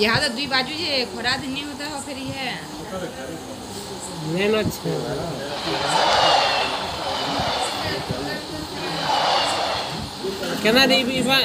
यहाँ तो दुई बाजू जे खरा दिन होता हो फिर ये। मेहनत केना रे इबा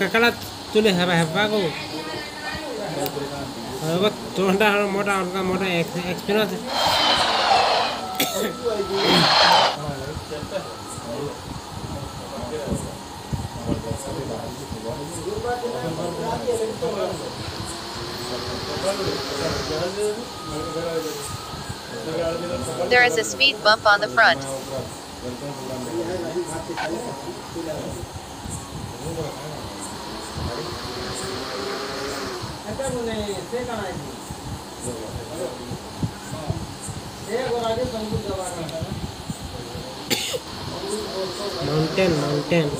ककड़ा तूने हवा हवा को अब हर मोटा उनका मोटा एक experience There is a speed bump on the front. mountain, mountain.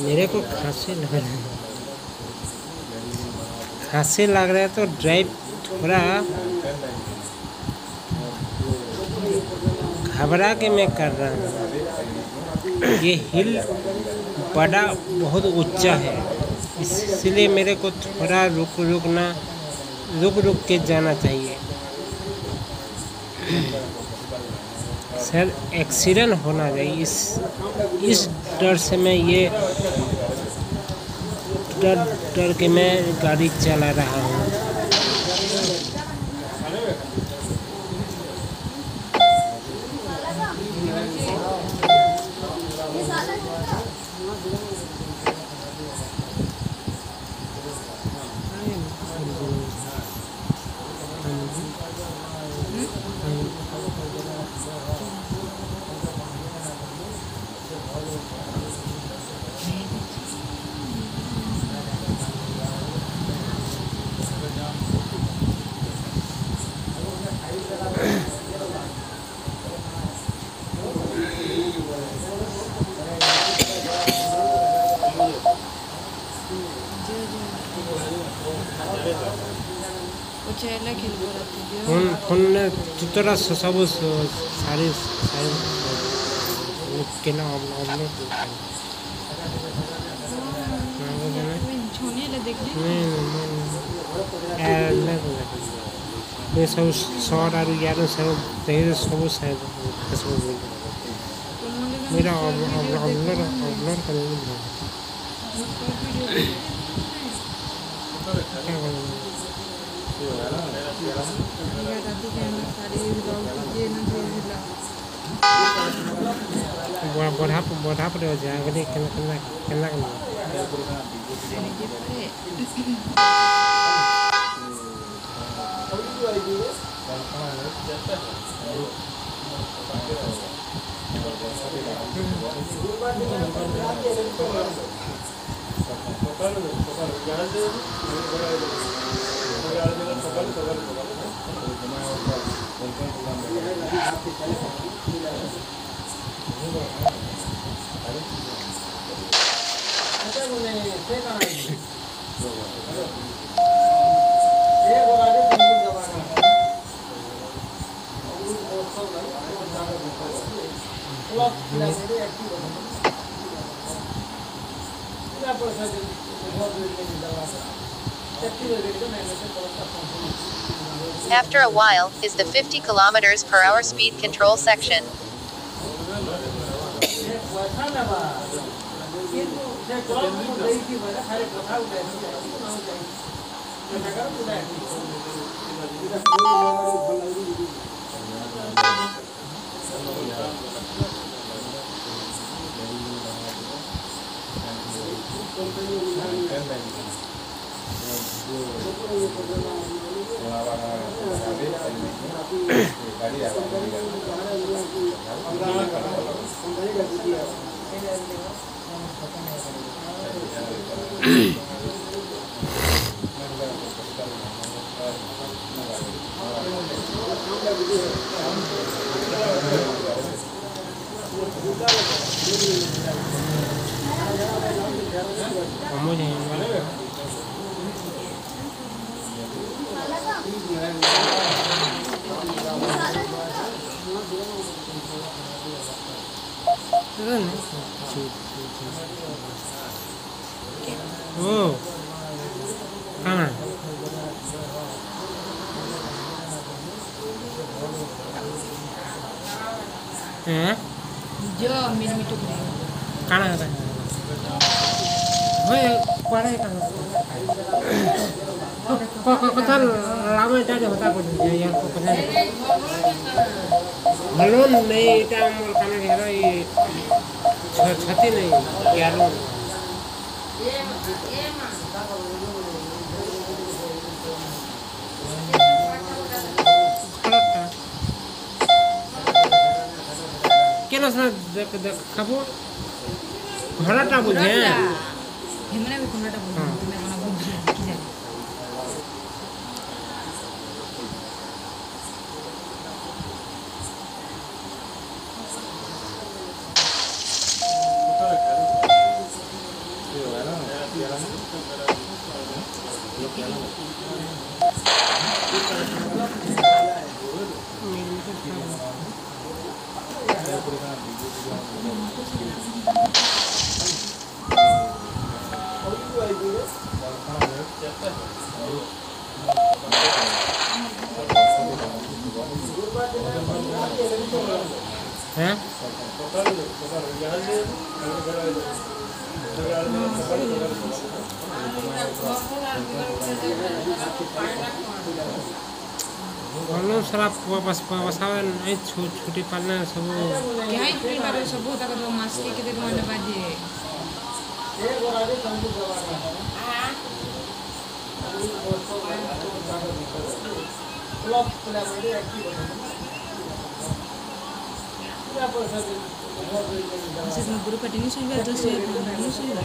मेरे को खांसी लग रहा है खांसी लग रहा है तो ड्राइव थोड़ा घबरा के मैं कर रहा हूँ। ये हिल बड़ा बहुत ऊँचा है, इसलिए मेरे को थोड़ा रुक रुकना रुक रुक के जाना चाहिए। सर, एक्सीडेंट होना चाहिए। इस इस डर से मैं ये डर डर के मैं गाड़ी चला रहा हूँ। केना अपलोड छोने ले देख ले। ये सब शॉर्ट और यार सब तेरे सब शायद फेसबुक मेरा अपलोड अपलोड करने में क्या करूँ Buat berhap berhap udah aja gede kena kena kena kena Thank. でもね、手がない After a while, is the 50 kilometers per hour speed control section. 我母亲。Woi, kuara kan? Kok kok kok lama itu aja होता कुछ नहीं यार को पता नहीं balloon नहीं इटा मोर काना घेरा ये छ- छती नहीं यार কেন দেখ দেখ খাবো ঘোড়াটা বুঝে 眠くなったこと求めらなくなる好きだよこれがビジュアルの。ଭଲ ସାରା ବସାବେ ନାଇଁ ଛୁଟି ପାରିଲେ ସବୁ ଛୁଟି ପାରିଲେ ସବୁ ତାକୁ ମାସକେ କେତେ ଟଙ୍କା ନେବା ଯେ के कितने कमाने बाजे Masih guru pada ini sudah ada sih, ini sudah.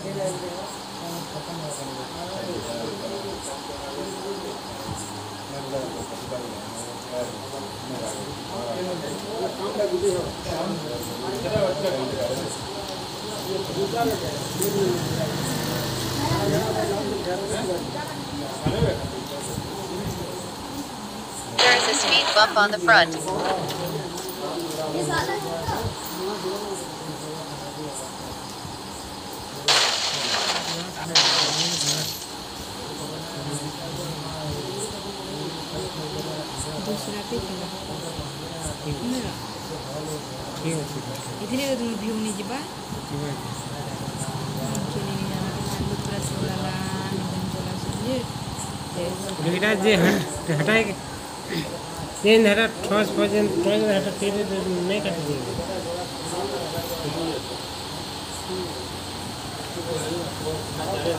There is a speed bump on the front. दूसरा पे खेला मेरा ଠିକ୍ ଅଛି इतने का तुम व्यू नहीं जिबा ଠିକ୍ ଅଛି चली नहीं जाना तो आलू पूरा चोला ला निकल चोला समझे ଏଇଟା ଯେ ହେଟା ଯେନ୍ ହେଟା ଠସ୍ ଫସ୍ ଠସ୍ ହେଟା ଟିକେ ନାଇଁ କାଟି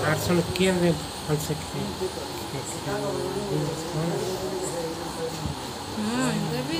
ଆଠଶହ କିଏ ଭଲସେ हाँ इधर भी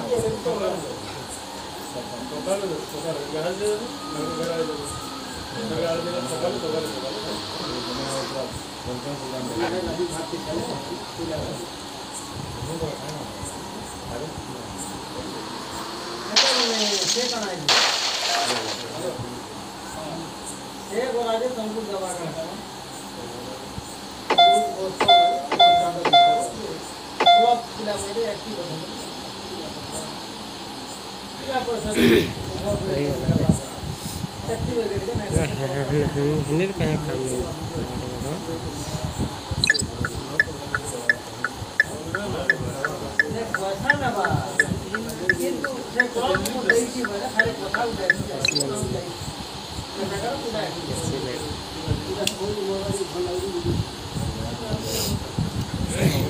Total हिंदी कहीं काम नहीं ये है चुलिसुगा ऊपर और शॉर्ट चलते हैं empate मोर गाड़ी की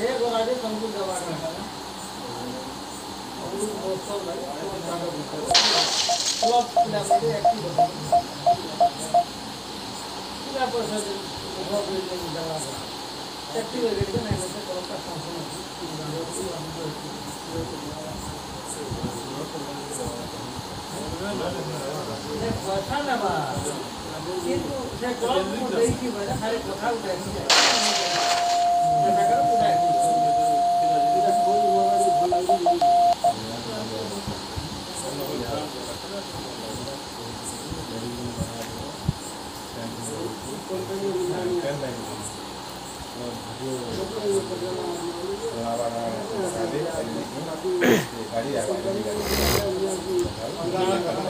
Kita nih kayak kan Thank.